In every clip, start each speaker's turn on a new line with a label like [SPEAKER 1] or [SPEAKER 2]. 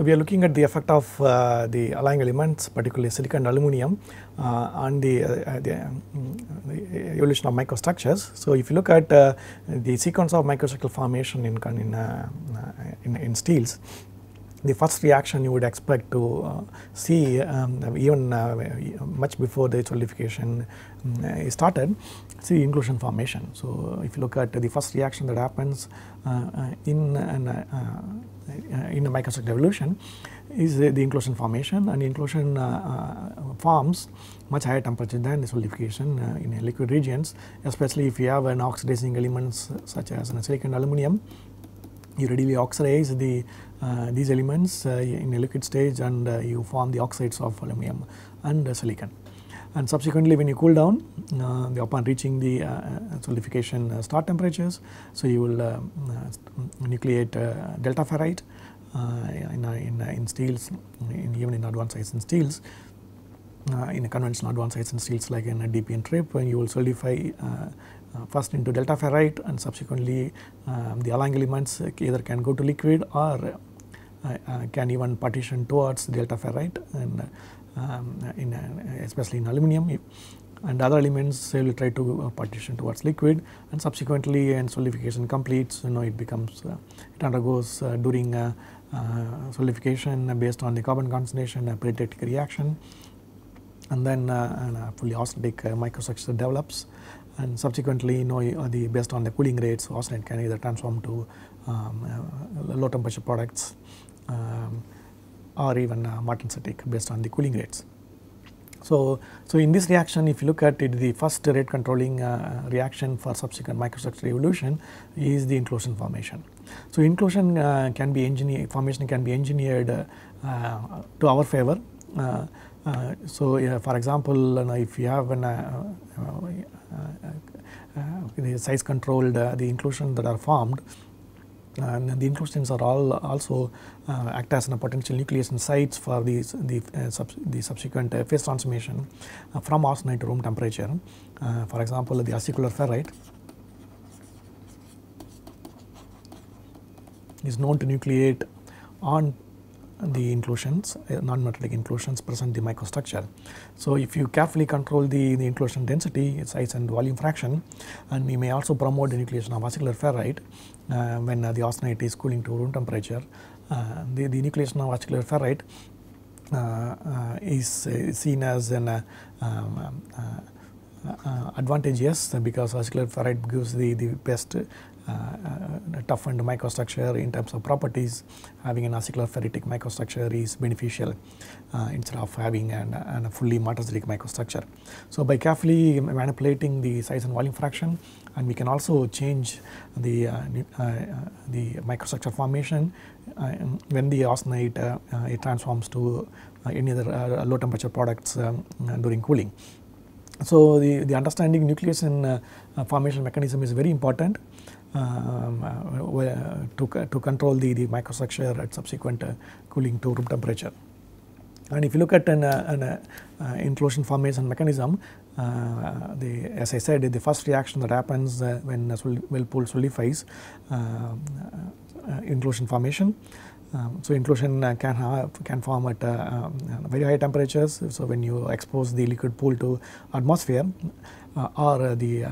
[SPEAKER 1] So, we are looking at the effect of uh, the alloying elements particularly silicon and aluminum uh, on the, uh, the, um, the, evolution of microstructures. So, if you look at uh, the sequence of microstructural formation in, in, uh, in, in steels, the first reaction you would expect to uh, see um, even uh, much before the solidification um, started see inclusion formation. So, if you look at the first reaction that happens uh, in an, in a microstructure evolution is the, the inclusion formation and inclusion forms much higher temperature than the solidification in liquid regions especially if you have an oxidizing elements such as an silicon aluminum you readily oxidize the uh, these elements uh, in a liquid stage and uh, you form the oxides of aluminum and uh, silicon. And subsequently when you cool down uh, the, upon reaching the uh, solidification start temperatures, so you will um, nucleate delta ferrite in, in, in, steels in even in advanced sites in steels uh, in a conventional advanced sites in steels like in a DP and TRIP and you will solidify uh, first into delta ferrite and subsequently um, the alloying elements either can go to liquid or uh, uh, can even partition towards delta ferrite and um, in especially in aluminum and other elements they will try to partition towards liquid and subsequently and solidification completes you know it becomes it undergoes during solidification based on the carbon concentration a peritectic reaction. And then uh, fully austenitic uh, microstructure develops and subsequently you know the based on the cooling rates austenite can either transform to um, uh, low temperature products um, or even uh, martensitic based on the cooling rates. So, so in this reaction if you look at it the first rate controlling uh, reaction for subsequent microstructure evolution is the inclusion formation. So, inclusion uh, can be engineered formation can be engineered uh, uh, to our favor. so, for example, if you have an the size controlled the inclusion that are formed and the inclusions are all also uh, act as a potential nucleation sites for the, the, uh, sub, the subsequent uh, phase transformation from austenite to room temperature. for example, the acicular ferrite is known to nucleate on the inclusions, uh, non-metallic inclusions present the microstructure. So, if you carefully control the, the inclusion density, size and volume fraction and you may also promote the nucleation of acicular ferrite uh, when uh, the austenite is cooling to room temperature. Uh, the, the nucleation of acicular ferrite uh, uh, is seen as an um, advantage yes because acicular ferrite gives the, the best uh, toughened microstructure in terms of properties having an acicular ferritic microstructure is beneficial uh, instead of having an, an a fully martensitic microstructure. So, by carefully manipulating the size and volume fraction and we can also change the, uh, uh the microstructure formation uh, when the austenite it transforms to any other low temperature products um, during cooling. So, the, the understanding nucleus nucleation formation mechanism is very important um, uh, to, to control the, the microstructure at subsequent uh, cooling to room temperature. And if you look at an, uh, an uh, inclusion formation mechanism, uh, the, as I said, the first reaction that happens uh, when weld pool solidifies inclusion formation. Um, so inclusion uh, can have, can form at uh, um, very high temperatures. So when you expose the liquid pool to atmosphere, uh, or the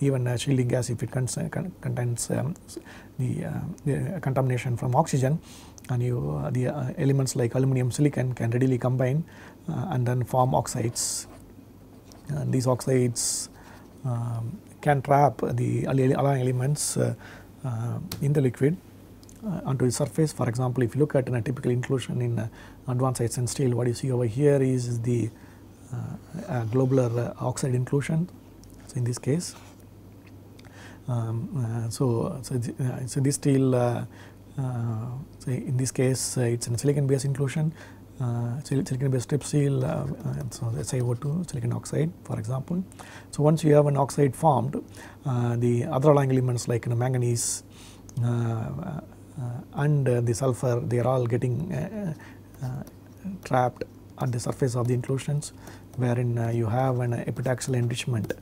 [SPEAKER 1] even shielding gas if it contains um, the, the, contamination from oxygen, and you the elements like aluminum silicon can readily combine and then form oxides. And these oxides um, can trap the alloying elements in the liquid uh, onto the surface. For example, if you look at a typical inclusion in uh, advanced sites in steel, what you see over here is the uh, globular oxide inclusion. So, in this case, um, so, so, so, this steel, so in this case, it's a silicon based inclusion. Uh, silicon based TRIP uh, so SiO2, silicon oxide for example. So once you have an oxide formed, uh, the other alloying elements like you know, manganese, uh, and uh, the sulfur they are all getting uh, trapped at the surface of the inclusions wherein you have an epitaxial enrichment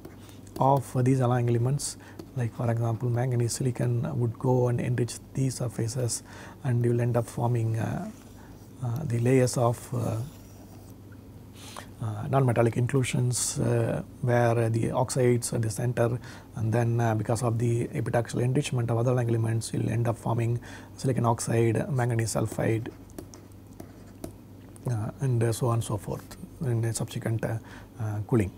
[SPEAKER 1] of these alloying elements. Like for example manganese silicon would go and enrich these surfaces and you will end up forming uh, uh, the layers of uh, non-metallic inclusions uh, where the oxides at the center and then uh, because of the epitaxial enrichment of other elements you will end up forming silicon oxide, manganese sulfide uh, and uh, so on and so forth in subsequent uh, cooling.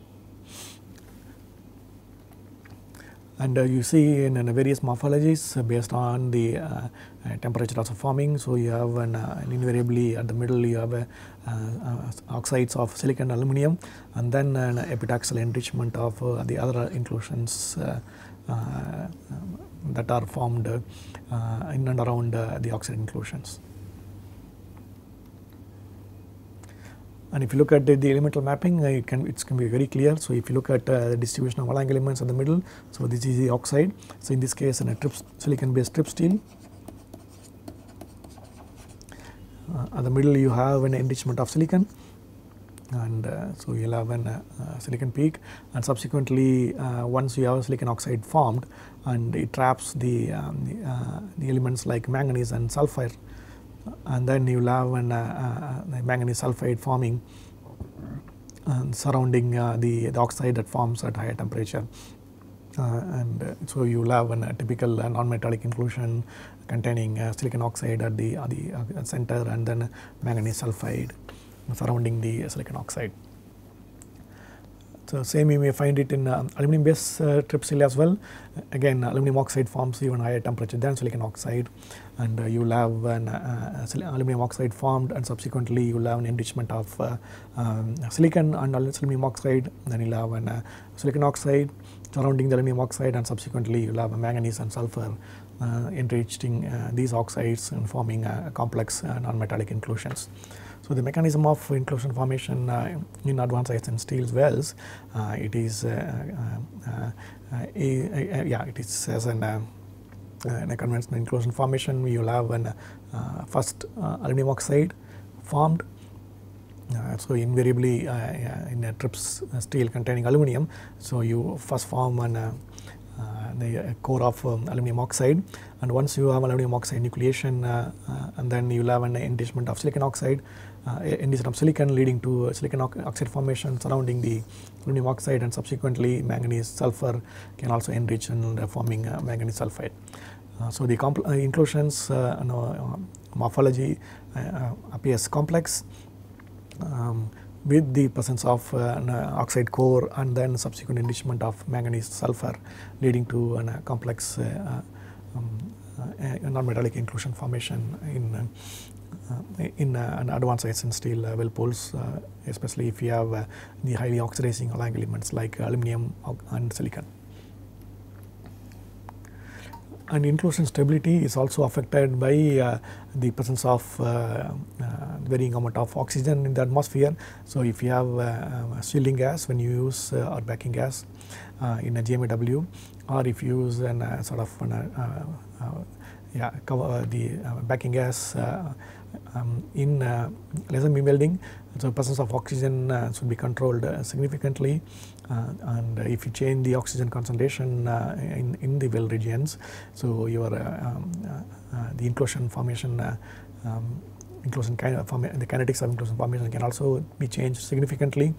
[SPEAKER 1] And uh, you see in, in various morphologies uh, based on the uh, uh, temperature also forming. So, you have an, uh, an, invariably at the middle you have a, uh, oxides of silicon and aluminum and then an epitaxial enrichment of the other inclusions that are formed in and around the oxide inclusions. And if you look at the, the elemental mapping, uh, it can it can be very clear. So if you look at uh, the distribution of Malang elements in the middle, so this is the oxide. So in this case, in a trip, silicon based TRIP steel. Uh, at the middle, you have an enrichment of silicon, and uh, so you'll have an uh, silicon peak. And subsequently, uh, once you have a silicon oxide formed, and it traps the um, the, the elements like manganese and sulfur and then you will have an, uh, uh, manganese sulfide forming and surrounding uh, the, the oxide that forms at higher temperature. and so you will have a typical non-metallic inclusion containing silicon oxide at the, at the center and then manganese sulfide surrounding the silicon oxide. So, same you may find it in uh, aluminum based uh, trip steel as well. Again aluminum oxide forms even higher temperature than silicon oxide. And uh, you will have an uh, aluminum oxide formed and subsequently you will have an enrichment of uh, um, silicon and aluminum oxide. Then you will have an uh, silicon oxide surrounding the aluminum oxide and subsequently you will have manganese and sulfur uh, enriching uh, these oxides and forming complex uh, non-metallic inclusions. So, the mechanism of inclusion formation uh, in advanced iron and steels wells, uh, it is uh, a, yeah, it is as an in a conventional inclusion formation, you will have an first aluminum oxide formed uh, so invariably uh, in a TRIPS steel containing aluminum, so you first form an, uh, the core of um, aluminum oxide and once you have aluminum oxide nucleation and then you will have an enrichment of silicon oxide uh, enrichment of silicon leading to silicon oxide formation surrounding the aluminum oxide and subsequently manganese sulfur can also enrich and forming uh, manganese sulfide. Uh, so the uh, inclusions uh, you know, morphology appears complex um, with the presence of uh, an uh, oxide core and then subsequent enrichment of manganese sulfur leading to a uh, complex um, non-metallic inclusion formation in uh, in uh, an advanced iron steel uh, well especially if you have the highly oxidizing alloying elements like aluminum and silicon. And inclusion stability is also affected by the presence of varying amount of oxygen in the atmosphere. So, if you have shielding gas when you use or backing gas in a GMAW or if you use an sort of an, yeah, cover the backing gas um, in uh, laser beam welding, so presence of oxygen uh, should be controlled uh, significantly uh, and if you change the oxygen concentration uh, in, in the weld regions, so your uh, um, the inclusion formation um, inclusion the kinetics of inclusion formation can also be changed significantly.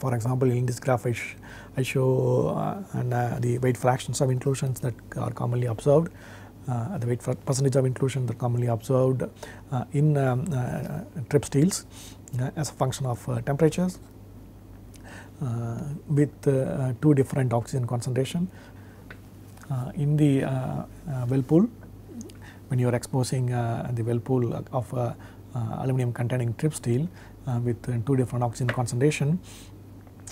[SPEAKER 1] for example, in this graph I, sh I show uh, and uh, the weight fractions of inclusions that are commonly observed uh, the weight percentage of inclusion that commonly observed uh, in um, uh, trip steels uh, as a function of temperatures with two different oxygen concentration. in the weld pool, when you are exposing the weld pool of aluminum containing trip steel with two different oxygen concentration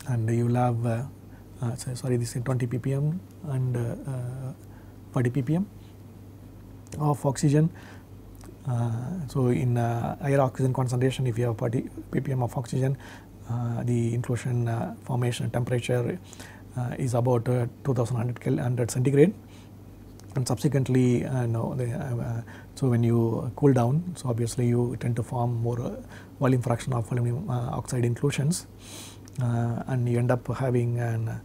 [SPEAKER 1] and you will have uh, sorry this is 20 ppm and uh, 40 ppm of oxygen. Uh, so, in uh, higher oxygen concentration if you have 40 ppm of oxygen uh, the inclusion formation temperature is about 2100 centigrade and subsequently uh, they, uh, so when you cool down so obviously you tend to form more uh, volume fraction of aluminum oxide inclusions and you end up having an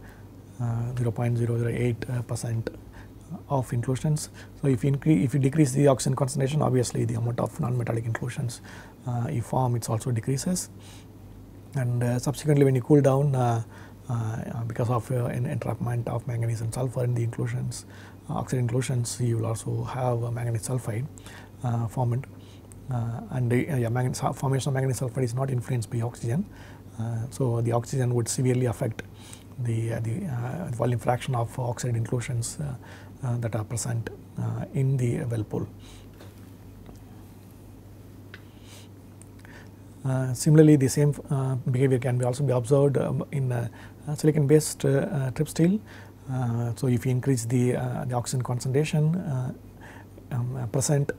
[SPEAKER 1] 0.008 percent of inclusions. So, if you increase if you decrease the oxygen concentration obviously the amount of non-metallic inclusions uh, you form it also decreases and uh, subsequently when you cool down uh, uh, because of uh, an entrapment of manganese and sulfur in the inclusions oxide inclusions you will also have manganese sulfide uh, formed uh, and the yeah, manganese, formation of manganese sulfide is not influenced by oxygen. so, the oxygen would severely affect the, uh, the uh, volume fraction of oxide inclusions uh, that are present in the weld pool. similarly, the same behavior can be also be observed um, in silicon based trip steel. So, if you increase the, the oxygen concentration um, present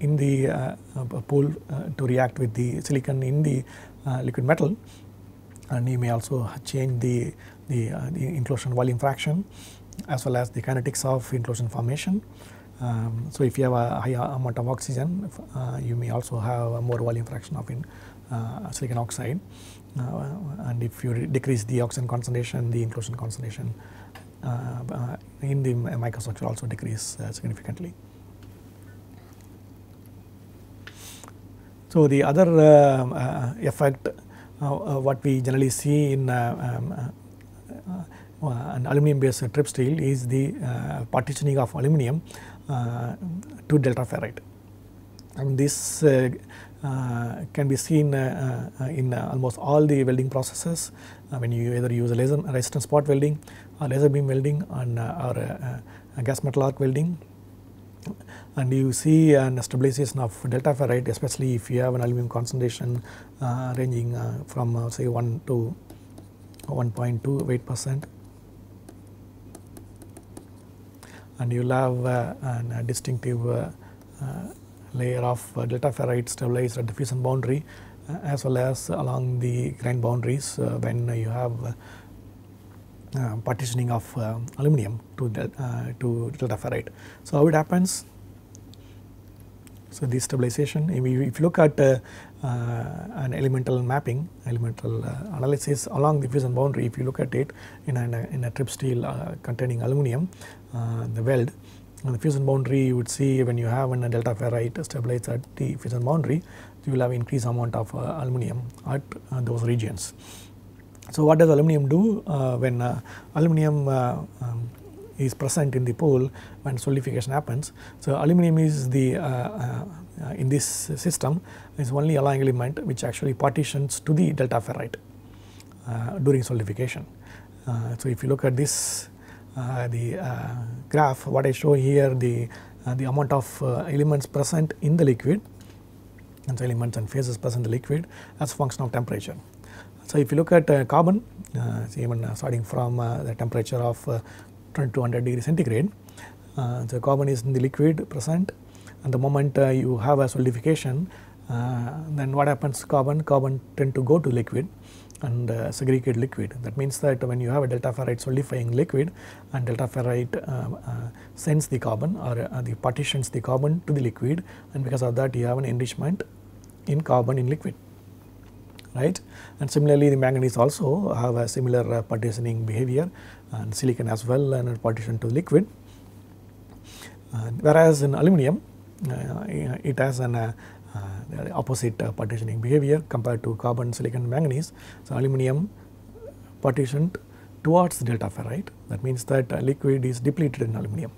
[SPEAKER 1] in the uh, pool uh, to react with the silicon in the uh, liquid metal and you may also change the the, uh, the inclusion volume fraction as well as the kinetics of inclusion formation. Um, so, if you have a higher amount of oxygen, uh, you may also have a more volume fraction of in, uh, silicon oxide uh, and if you decrease the oxygen concentration, the inclusion concentration uh, uh, in the microstructure also decrease uh, significantly. So, the other um, uh, effect uh, what we generally see in um, uh, an aluminum based trip steel is the uh, partitioning of aluminum uh, to delta ferrite and this can be seen in almost all the welding processes when you either use a laser resistance spot welding laser beam welding and, or gas metal arc welding. And you see an stabilization of delta ferrite especially if you have an aluminum concentration uh, ranging uh, from uh, say 1 to 1.2 weight percent. And you will have uh, a distinctive uh, uh, layer of delta ferrite stabilized at the fusion boundary as well as along the grain boundaries when you have uh, partitioning of uh, aluminum to, uh, to delta ferrite. So, how it happens? So, this stabilization if you, look at an elemental mapping, elemental analysis along the fusion boundary if you look at it in a, in a trip steel containing aluminum uh, the weld. On the fusion boundary you would see when you have a delta ferrite stabilized at the fusion boundary you will have increased amount of uh, aluminum at uh, those regions. So, what does aluminum do when aluminum um, is present in the pool when solidification happens. So, aluminum is the uh, uh, in this system is only alloying element which actually partitions to the delta ferrite uh, during solidification. so, if you look at this uh, the uh, graph what I show here the uh, the amount of elements present in the liquid and so elements and phases present in the liquid as a function of temperature. So, if you look at carbon even starting from the temperature of 2200 degree centigrade so carbon is in the liquid present. And the moment you have a solidification then what happens carbon? Carbon tend to go to liquid and uh, segregate liquid. That means that when you have a delta ferrite solidifying liquid and delta ferrite uh, uh, sends the carbon or uh, the partitions the carbon to the liquid and because of that you have an enrichment in carbon in liquid right and similarly the manganese also have a similar uh, partitioning behavior and silicon as well and partition to liquid whereas in aluminum uh, it has an uh, opposite uh, partitioning behavior compared to carbon, silicon, manganese. So, aluminum partitioned towards delta ferrite that means that uh, liquid is depleted in aluminum.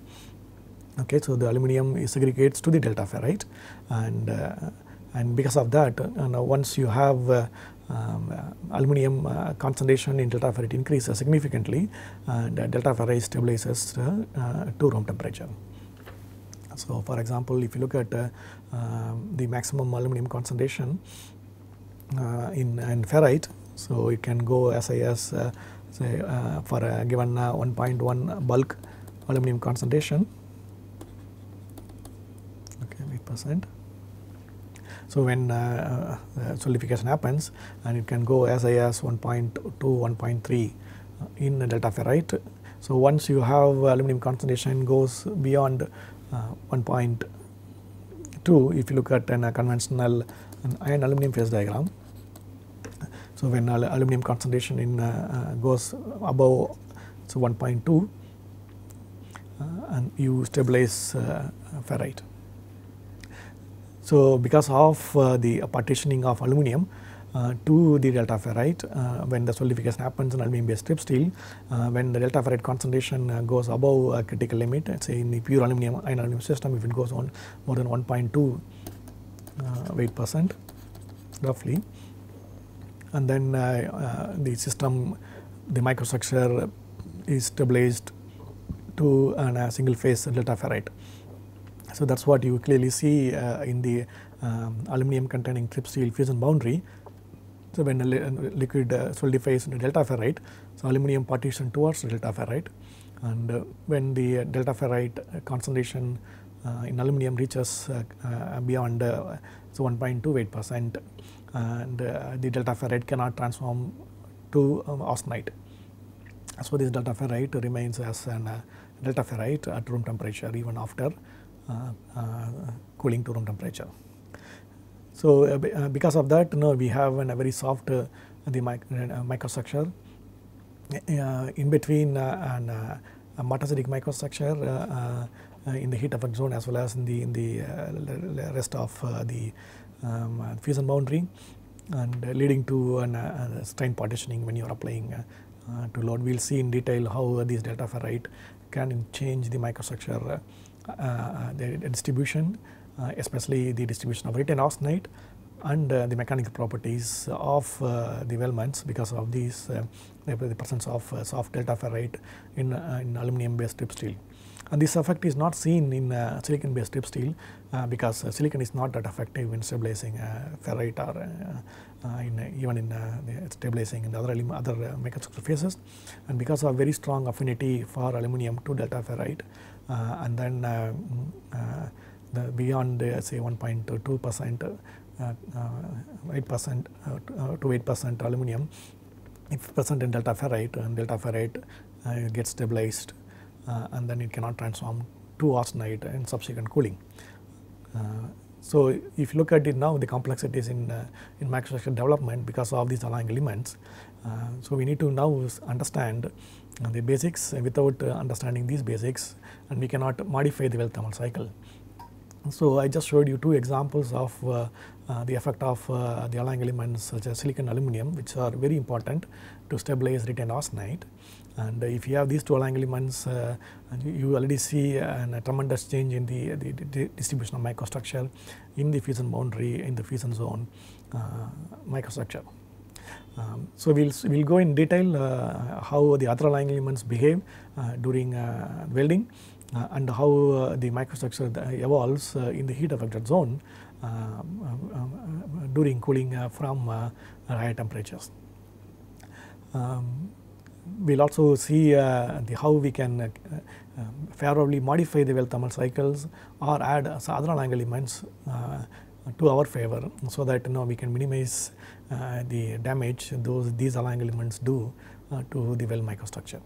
[SPEAKER 1] Okay, so, the aluminum segregates to the delta ferrite and and because of that uh, once you have uh, um, uh, aluminum concentration in delta ferrite increases significantly and delta ferrite stabilizes to room temperature. So, for example, if you look at uh, um, the maximum aluminum concentration uh, in, in ferrite, so it can go as high as uh, say uh, for a given uh, 1.1 bulk aluminum concentration, okay, 8 percent. So, when uh, solidification happens and it can go as high as 1.2, 1.3 in delta ferrite. So, once you have aluminum concentration goes beyond uh, 1.2 if you look at a conventional iron aluminum phase diagram. So, when aluminum concentration in uh, uh, goes above so 1.2 and you stabilize ferrite. So, because of uh, the partitioning of aluminum uh, to the delta ferrite uh, when the solidification happens in aluminum based TRIP steel when the delta ferrite concentration goes above a critical limit say in the pure aluminum iron aluminum system if it goes on more than 1.2 weight percent roughly and then the system the microstructure is stabilized to a single phase delta ferrite. So that is what you clearly see uh, in the um, aluminum containing TRIP steel fusion boundary. So when the li liquid uh, solidifies into delta ferrite, so aluminum partition towards delta ferrite and uh, when the delta ferrite concentration in aluminum reaches beyond so 1.2 weight percent and the delta ferrite cannot transform to um, austenite. So this delta ferrite remains as an delta ferrite at room temperature even after uh, uh, Uh, uh, cooling to room temperature. So, uh, uh, because of that you know, we have a very soft the mic microstructure in between an a martensitic microstructure in the heat affected zone as well as in the in the rest of the um, fusion boundary and leading to an, uh, strain partitioning when you are applying uh, to load. We will see in detail how these delta ferrite can change the microstructure uh, the distribution, uh, especially the distribution of retained austenite and uh, the mechanical properties of the weldments because of these the presence of soft delta ferrite in, in aluminum based TRIP steel. And this effect is not seen in uh, silicon based TRIP steel uh, because uh, silicon is not that effective in stabilizing ferrite or in, even in stabilizing in the other, other microstructural surfaces And because of very strong affinity for aluminum to delta ferrite, uh, Uh, and then uh, mm, uh, the beyond uh, say 1.2 percent uh, 8 percent to 8 percent aluminum if present in delta ferrite and delta ferrite gets stabilized and then it cannot transform to austenite in subsequent cooling. So, if you look at it now the complexities in, uh, in microstructure development because of these alloying elements. Uh, so, we need to now understand uh, the basics without understanding these basics and we cannot modify the Weld thermal cycle. So, I just showed you two examples of uh, uh, the effect of uh, the alloying elements such as silicon aluminum which are very important to stabilize retained austenite. And if you have these two alloying elements, uh, you already see a tremendous change in the, the, the, distribution of microstructure in the fusion boundary in the fusion zone uh, microstructure. Um, so, we will we'll go in detail uh, how the other alloying elements behave during welding uh, and how uh, the microstructure evolves uh, in the heat affected zone um, um, during cooling from higher temperatures. Um, we will also see the how we can um, favorably modify the Weld thermal cycles or add other alloying elements to our favor so that you know we can minimize uh, the damage those these alloying elements do uh, to the weld microstructure.